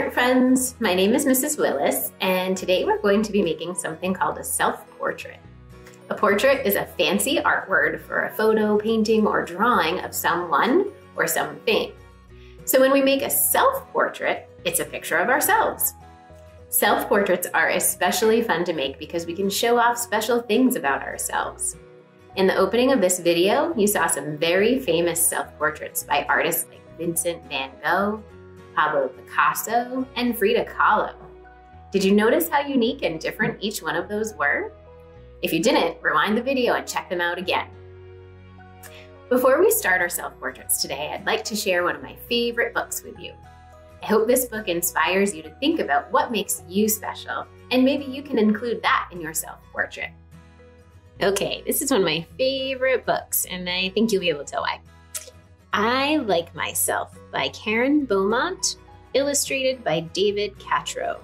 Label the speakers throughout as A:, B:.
A: Art friends, my name is Mrs. Willis and today we're going to be making something called a self-portrait. A portrait is a fancy art word for a photo, painting, or drawing of someone or something. So when we make a self-portrait, it's a picture of ourselves. Self-portraits are especially fun to make because we can show off special things about ourselves. In the opening of this video, you saw some very famous self-portraits by artists like Vincent van Gogh, Pablo Picasso, and Frida Kahlo. Did you notice how unique and different each one of those were? If you didn't, rewind the video and check them out again. Before we start our self-portraits today, I'd like to share one of my favorite books with you. I hope this book inspires you to think about what makes you special, and maybe you can include that in your self-portrait. Okay, this is one of my favorite books, and I think you'll be able to tell why. I Like Myself by Karen Beaumont, illustrated by David Catrow.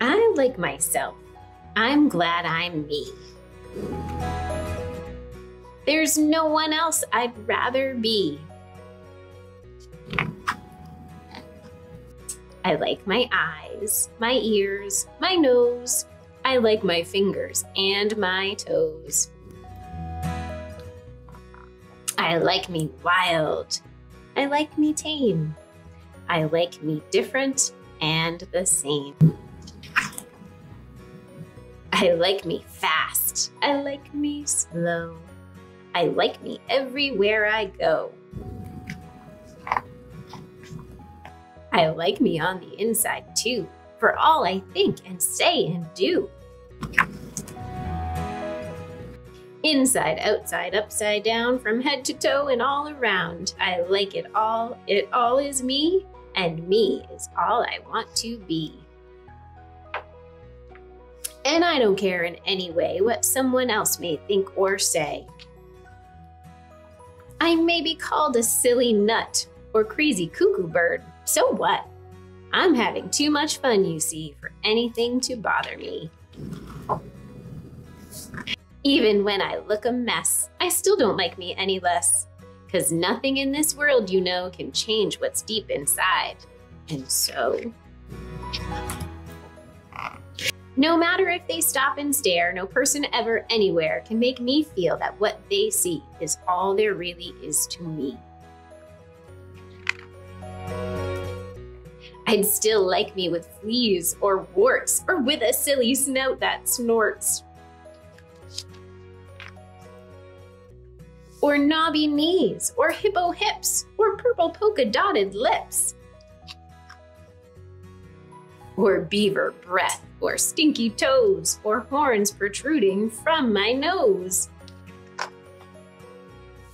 A: I like myself. I'm glad I'm me. There's no one else I'd rather be. I like my eyes, my ears, my nose, I like my fingers and my toes. I like me wild. I like me tame. I like me different and the same. I like me fast. I like me slow. I like me everywhere I go. I like me on the inside too for all I think and say and do. Inside, outside, upside down, from head to toe and all around. I like it all. It all is me, and me is all I want to be. And I don't care in any way what someone else may think or say. I may be called a silly nut or crazy cuckoo bird. So what? I'm having too much fun, you see, for anything to bother me. Even when I look a mess, I still don't like me any less. Cause nothing in this world, you know, can change what's deep inside. And so, no matter if they stop and stare, no person ever anywhere can make me feel that what they see is all there really is to me. I'd still like me with fleas or warts or with a silly snout that snorts. Or knobby knees, or hippo hips, or purple polka dotted lips. Or beaver breath, or stinky toes, or horns protruding from my nose.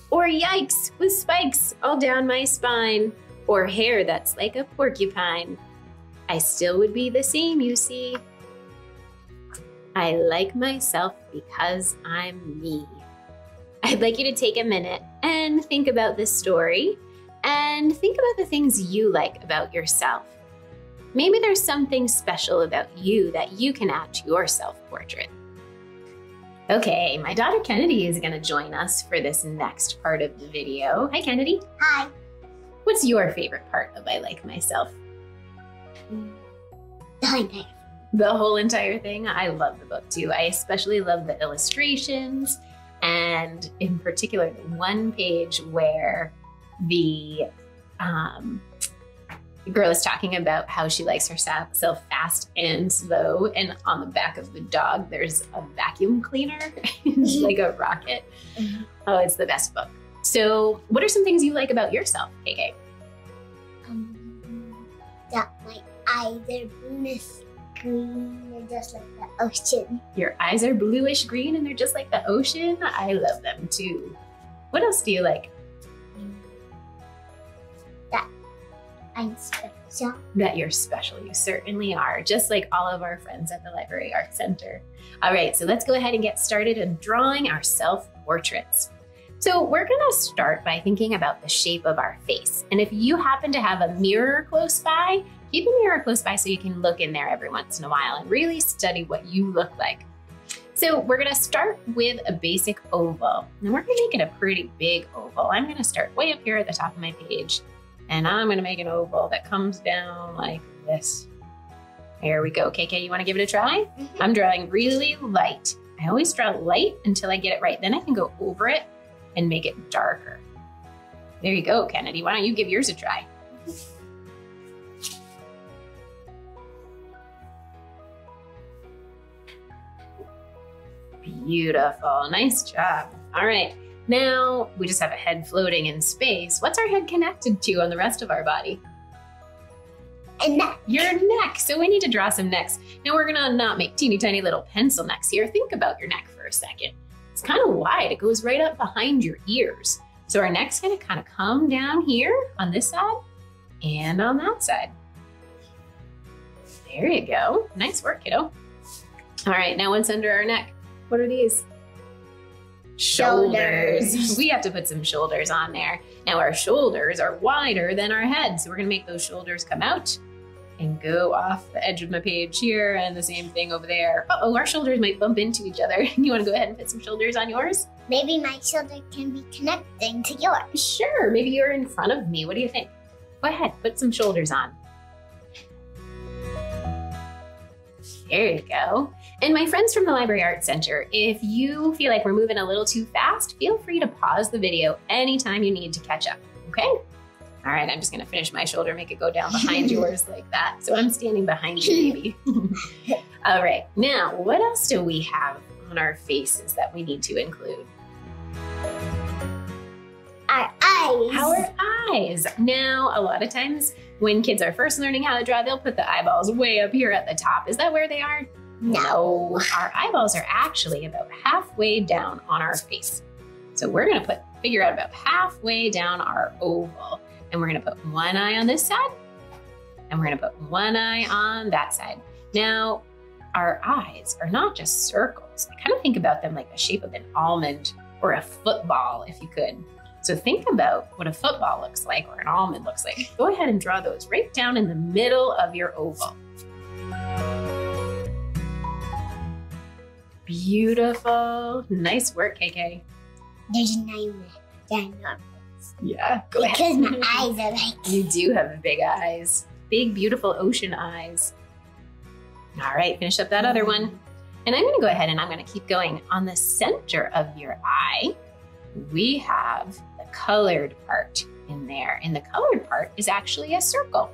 A: Or yikes with spikes all down my spine, or hair that's like a porcupine. I still would be the same, you see. I like myself because I'm me. I'd like you to take a minute and think about this story and think about the things you like about yourself. Maybe there's something special about you that you can add to your self portrait. Okay, my daughter Kennedy is going to join us for this next part of the video. Hi, Kennedy.
B: Hi.
A: What's your favorite part of I Like Myself?
B: The whole entire.
A: The whole entire thing. I love the book too. I especially love the illustrations and in particular the one page where the um, girl is talking about how she likes herself fast and slow and on the back of the dog there's a vacuum cleaner like a rocket.
B: Mhm.
A: oh it's the best book. So what are some things you like about yourself kk
B: Um, that my eyes are bluish green and just like the ocean.
A: Your eyes are bluish green and they're just like the ocean. I love them too. What else do you like?
B: That I'm special.
A: That you're special. You certainly are, just like all of our friends at the Library Art Center. All right, so let's go ahead and get started in drawing our self portraits. So, we're gonna start by thinking about the shape of our face. And if you happen to have a mirror close by, keep a mirror close by so you can look in there every once in a while and really study what you look like. So we're gonna start with a basic oval. And we're gonna make it a pretty big oval. I'm gonna start way up here at the top of my page. And I'm gonna make an oval that comes down like this. There we go. KK, you wanna give it a try?
B: Mhm.
A: I'm drawing really light. I always draw light until I get it right. Then I can go over it and make it darker. There you go, Kennedy. Why don't you give yours a try? Beautiful. Nice job. All right. Now we just have a head floating in space. What's our head connected to on the rest of our body?
B: And that,
A: Your neck. So we need to draw some necks. Now we're gonna not make teeny tiny little pencil necks here. Think about your neck for a second. It's kind of wide. It goes right up behind your ears. So our neck's gonna kind of come down here on this side and on that side. There you go. Nice work, kiddo. All right, now what's under our neck? What are these? Shoulders.
B: Shoulders.
A: We have to put some shoulders on there. Now our shoulders are wider than our head, so we're gonna make those shoulders come out and go off the edge of my page here and the same thing over there. Uh-oh, our shoulders might bump into each other. You wanna go ahead and put some shoulders on yours?
B: maybe my shoulder can be connecting to yours.
A: Sure, maybe you're in front of me. What do you think? Go ahead, put some shoulders on. There you go. And my friends from the Library Arts Center, if you feel like we're moving a little too fast, feel free to pause the video anytime you need to catch up, okay? All right, I'm just gonna finish my shoulder, make it go down behind yours like that. So I'm standing behind you, baby. All right, now what else do we have on our faces that we need to include?
B: Our eyes.
A: Our eyes. Now, a lot of times when kids are first learning how to draw, they'll put the eyeballs way up here at the top. Is that where they are?
B: No.
A: Our eyeballs are actually about halfway down on our face. So we're gonna put figure out about halfway down our oval. And we're gonna put one eye on this side, and we're gonna put one eye on that side. Now, our eyes are not just circles. I kind of think about them like the shape of an almond or a football, if you could. So think about what a football looks like or an almond looks like. Go ahead and draw those right down in the middle of your oval. Beautiful. Nice work, KK.
B: There's a nine there.
A: Yeah, go
B: Because my eyes are like.
A: You do have big eyes. Big, beautiful ocean eyes. All right, finish up that other one. And I'm gonna go ahead and I'm gonna keep going. On the center of your eye, we have the colored part in there. And the colored part is actually a circle.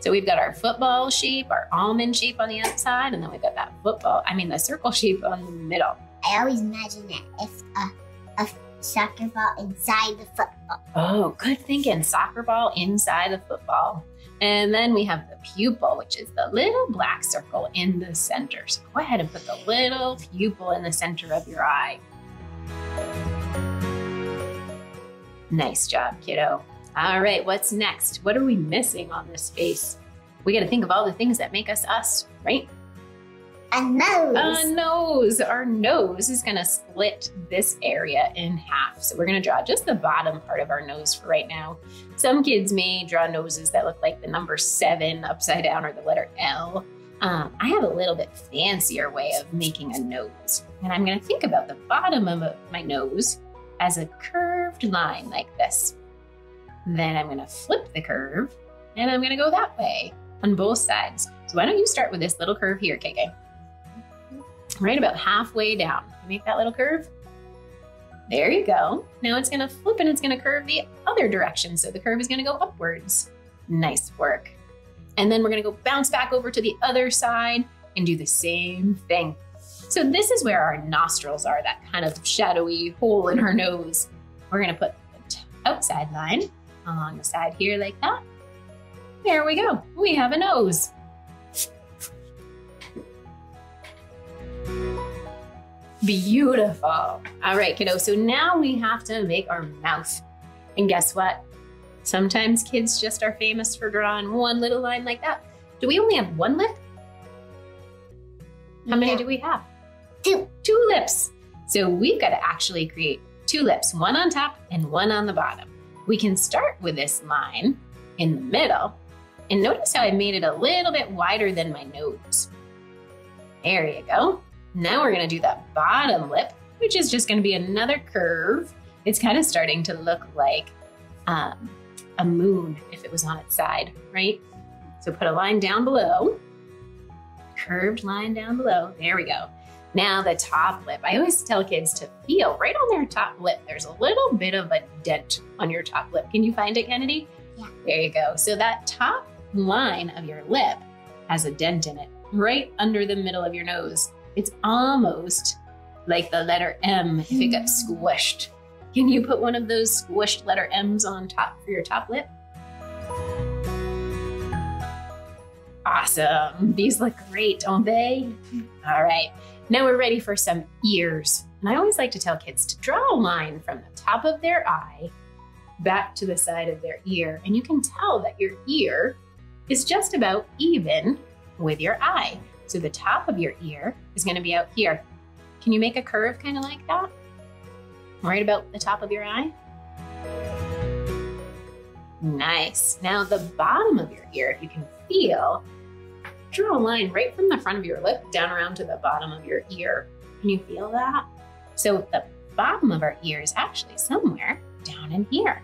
A: So we've got our football shape, our almond shape on the outside, and then we've got that football, I mean the circle shape on the middle.
B: I always imagine that if a, a soccer ball inside the football.
A: Oh, good thinking. Soccer ball inside the football. And then we have the pupil, which is the little black circle in the center. So go ahead and put the little pupil in the center of your eye. Nice job, kiddo. All right, what's next? What are we missing on this face? We got to think of all the things that make us us, right?
B: A nose.
A: A nose. Our nose is going to split this area in half. So we're going to draw just the bottom part of our nose for right now. Some kids may draw noses that look like the number seven upside down or the letter L. Um, I have a little bit fancier way of making a nose. And I'm going to think about the bottom of my nose as a curved line like this. Then I'm going to flip the curve and I'm going to go that way on both sides. So why don't you start with this little curve here, KK? right about halfway down. Make that little curve. There you go. Now it's gonna flip and it's gonna curve the other direction. So the curve is gonna go upwards. Nice work. And then we're gonna go bounce back over to the other side and do the same thing. So this is where our nostrils are, that kind of shadowy hole in our nose. We're gonna put the outside line along the side here like that. There we go. We have a nose. Beautiful. All right, kiddo. So now we have to make our mouth. And guess what? Sometimes kids just are famous for drawing one little line like that. Do we only have one lip? How many
B: Yeah.
A: do we have?
B: Two.
A: Two lips. So we've got to actually create two lips, one on top and one on the bottom. We can start with this line in the middle. And notice how I made it a little bit wider than my nose. There you go. Now we're gonna do that bottom lip, which is just gonna be another curve. It's kind of starting to look like um, a moon if it was on its side, right? So put a line down below, curved line down below. There we go. Now the top lip. I always tell kids to feel right on their top lip. There's a little bit of a dent on your top lip. Can you find it, Kennedy?
B: Yeah.
A: There you go. So that top line of your lip has a dent in it, right under the middle of your nose. It's almost like the letter M if it got mm. squished. Can you put one of those squished letter M's on top for your top lip? Awesome. These look great, don't they? Mm-hmm. All right. Now we're ready for some ears. And I always like to tell kids to draw a line from the top of their eye back to the side of their ear. And you can tell that your ear is just about even with your eye. So the top of your ear is going to be out here. Can you make a curve kind of like that? Right about the top of your eye? Nice. Now the bottom of your ear, if you can feel, draw a line right from the front of your lip down around to the bottom of your ear. Can you feel that? So the bottom of our ear is actually somewhere down in here.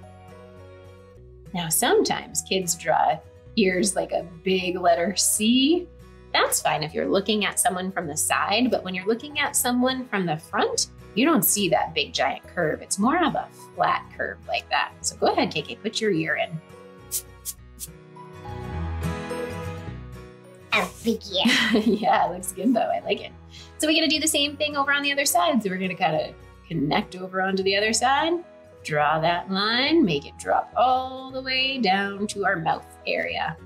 A: Now, sometimes kids draw ears like a big letter C. That's fine if you're looking at someone from the side, but when you're looking at someone from the front, you don't see that big giant curve. It's more of a flat curve like that. So go ahead, KK, put your ear in.
B: Ear.
A: yeah, it looks good though. I like it. So we're gonna do the same thing over on the other side. So we're gonna kind of connect over onto the other side, draw that line, make it drop all the way down to our mouth area.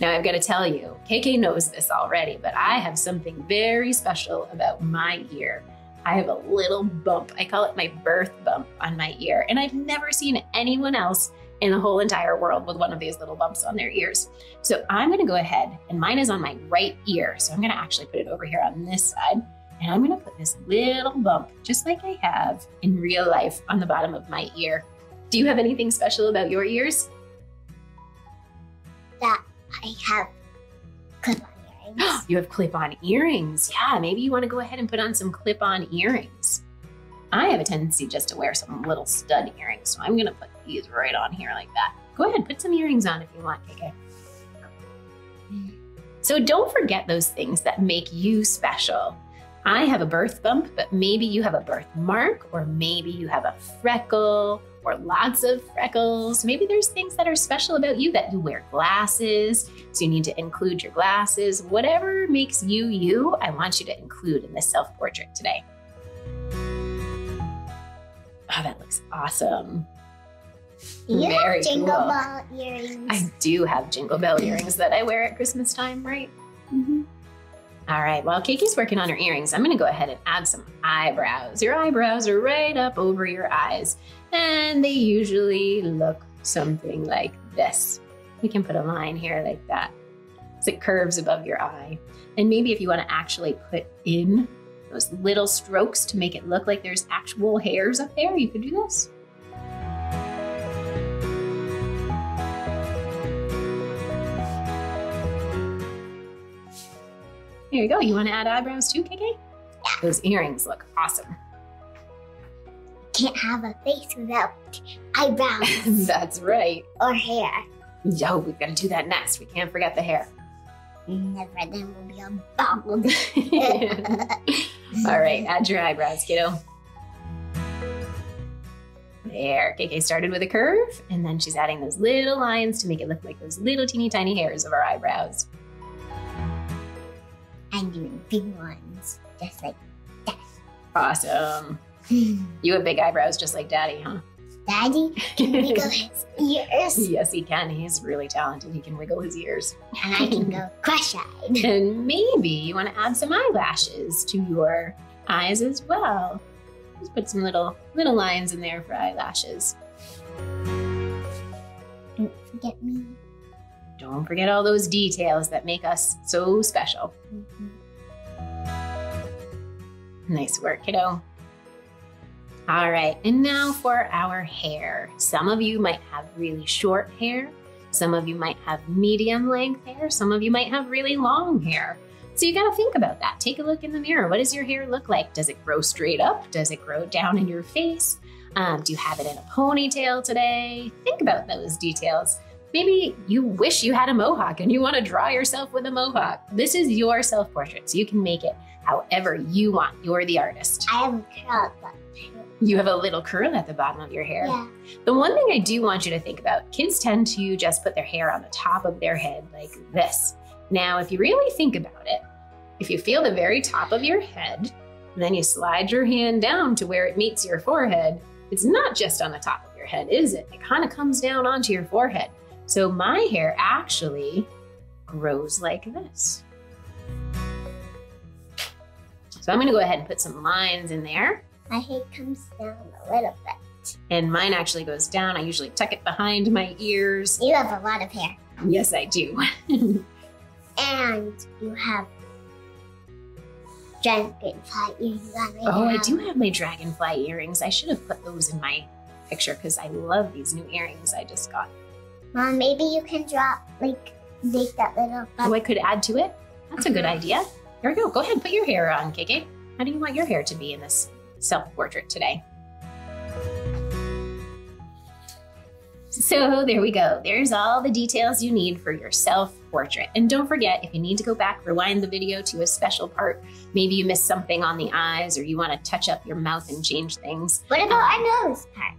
A: Now I've got to tell you, KK knows this already, but I have something very special about my ear. I have a little bump. I call it my birth bump on my ear, and I've never seen anyone else in the whole entire world with one of these little bumps on their ears. So I'm gonna go ahead, and mine is on my right ear. So I'm gonna actually put it over here on this side, and I'm gonna put this little bump, just like I have in real life, on the bottom of my ear. Do you have anything special about your ears?
B: that I have clip-on earrings.
A: you have clip on earrings. Yeah, maybe you want to go ahead and put on some clip on earrings. I have a tendency just to wear some little stud earrings, so I'm to put these right on here like that. Go ahead, put some earrings on if you want, KK. So don't forget those things that make you special. I have a birth bump, but maybe you have a birthmark, or maybe you have a freckle, or lots of freckles. Maybe there's things that are special about you that you wear glasses, so you need to include your glasses. Whatever makes you you, I want you to include in this self portrait today. Oh, that looks awesome.
B: You
A: Very
B: have jingle
A: cool.
B: ball earrings.
A: I do have jingle bell earrings that I wear at Christmas time, right?
B: Mhm.
A: All right, while Kiki's working on her earrings, I'm gonna go ahead and add some eyebrows. Your eyebrows are right up over your eyes, and they usually look something like this. We can put a line here like that. So it curves above your eye. And maybe if you wanna actually put in those little strokes to make it look like there's actual hairs up there, you could do this. Here you go. You want to add eyebrows too, KK? Yeah. Those earrings look awesome.
B: You can't have a face without eyebrows
A: That's right.
B: or hair.
A: Yo, we've got to do that next. We can't forget the hair.
B: Never then we'll be a bald.
A: All right, add your eyebrows, kiddo. There, KK started with a curve, and then she's adding those little lines to make it look like those little teeny tiny hairs of our eyebrows.
B: I'm doing big ones, just like that.
A: Awesome. You have big eyebrows just like Daddy, huh?
B: Daddy can wiggle his ears,
A: yes, he can. He's really talented. He can wiggle his ears.
B: and I can go cross-eyed.
A: And maybe you want to add some eyelashes to your eyes as well. Just put some little little lines in there for eyelashes.
B: Don't forget me.
A: Don't forget all those details that make us so special.
B: Mhm.
A: Nice work, kiddo. All right, and now for our hair. Some of you might have really short hair. Some of you might have medium length hair. Some of you might have really long hair. So you gotta think about that. Take a look in the mirror. What does your hair look like? Does it grow straight up? Does it grow down in your face? Um, do you have it in a ponytail today? Think about those details. Maybe you wish you had a mohawk and you want to draw yourself with a mohawk. This is your self portrait, so you can make it however you want. You're the artist.
B: I have a curl at the
A: You have a little curl at the bottom of your hair.
B: Yeah.
A: The one thing I do want you to think about kids tend to just put their hair on the top of their head like this. Now, if you really think about it, if you feel the very top of your head, then you slide your hand down to where it meets your forehead, it's not just on the top of your head, is it? It kind of comes down onto your forehead. So my hair actually grows like this. So I'm gonna go ahead and put some lines in there.
B: My hair comes down a little bit.
A: And mine actually goes down. I usually tuck it behind my ears.
B: You have a lot of hair.
A: Yes, I do.
B: And you have dragonfly earrings
A: oh, I do have my dragonfly earrings. I should have put those in my picture because I love these new earrings I just got.
B: Mom, maybe you can draw, like, make that little
A: Oh. I could add to it. That's a good uh-huh. idea. Here we go. Go ahead, put your hair on, KK. How do you want your hair to be in this self-portrait today? So there we go. There's all the details you need for your self-portrait. And don't forget, if you need to go back, rewind the video to a special part. Maybe you missed something on the eyes or you want to touch up your mouth and change things.
B: What about our nose part?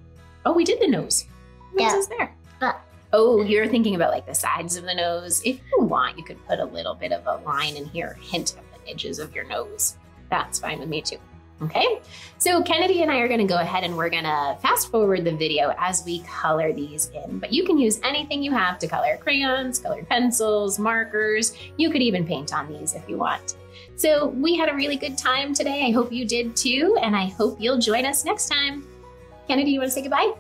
A: Oh, we did the nose. Nose
B: Yeah.
A: is there.
B: But-
A: Oh, you're thinking about like the sides of the nose. If you want, you could put a little bit of a line in here, hint of the edges of your nose. That's fine with me too. Okay, so Kennedy and I are gonna go ahead and we're gonna fast forward the video as we color these in, but you can use anything you have to color crayons, colored pencils, markers. You could even paint on these if you want. So we had a really good time today. I hope you did too, and I hope you'll join us next time. Kennedy, you wanna say goodbye?